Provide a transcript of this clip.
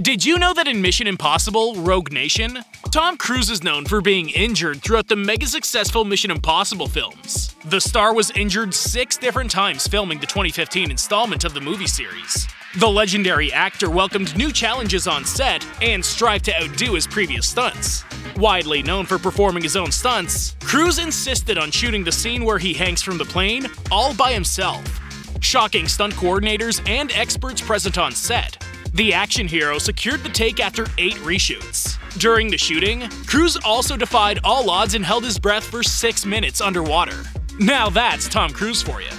Did you know that in Mission Impossible Rogue Nation, Tom Cruise is known for being injured throughout the mega successful Mission Impossible films? The star was injured six different times filming the 2015 installment of the movie series. The legendary actor welcomed new challenges on set and strived to outdo his previous stunts. Widely known for performing his own stunts, Cruise insisted on shooting the scene where he hangs from the plane all by himself, shocking stunt coordinators and experts present on set. The action hero secured the take after eight reshoots. During the shooting, Cruise also defied all odds and held his breath for six minutes underwater. Now that's Tom Cruise for you.